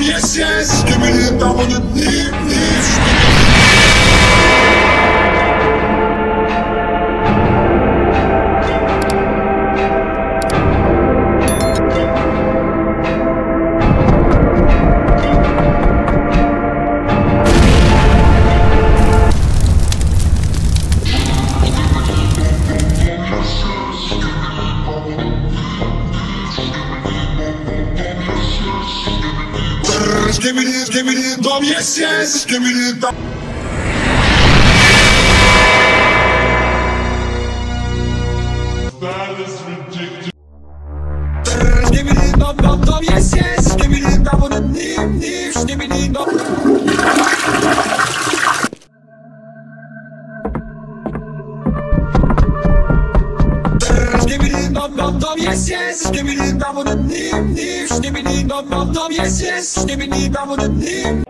Yes, yes, give me the power to give me this, give me this, dom yes, yes, give me this. yes, yes, skibidi, bubble, the name, name, skibidi, bubble, yes, yes, skibidi, bubble, the name.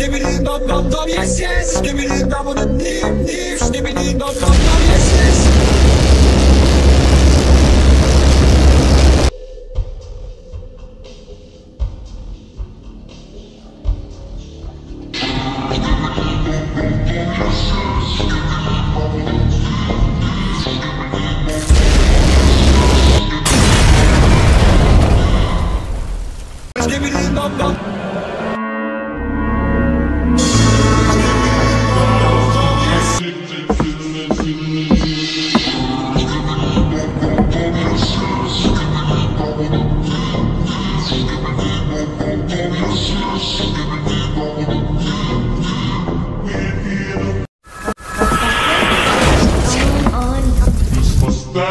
Skibidi bum bum bum, yes yes. Skibidi bum on the nip nip. Skibidi bum bum. Yes, yes.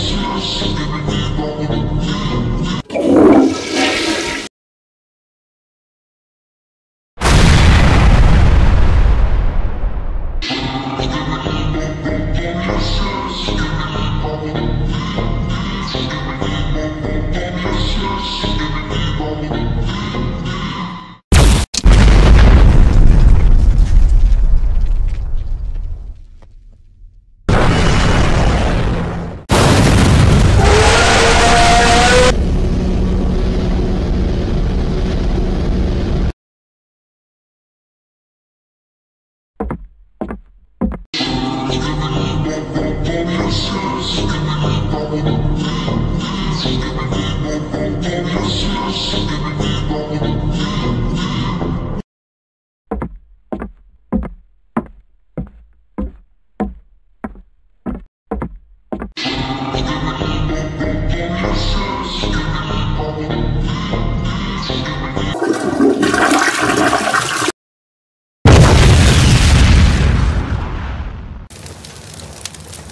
see giving me all the Give me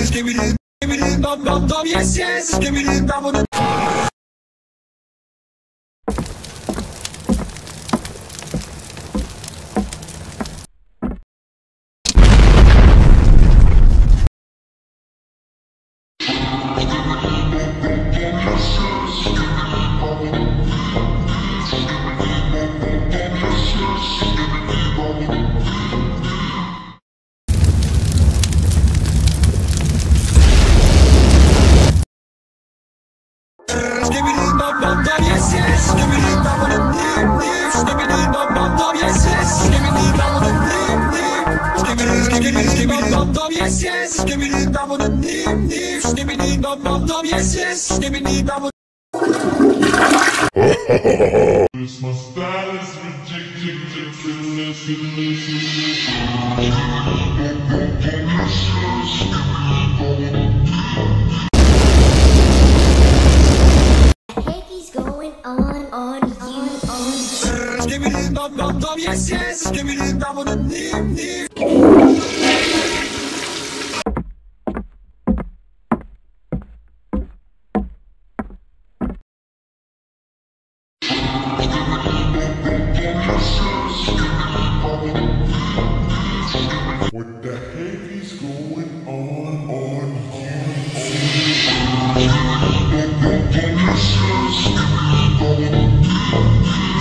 Yes, give me this, give me this, dum dum dum. Yes, yes, give me this, dum dum. Skibidi, dum dum, yes yes. Skibidi, dum dum dum, dum. Skibidi, dum dum dum, yes yes. Skibidi, dum dum. This my style is ridiculous. heck is going on on you on Skibidi, dum dum dum, yes yes. Skibidi, dum dum dum, dum.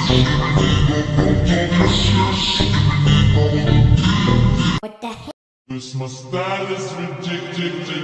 What the heck my style is ridiculous.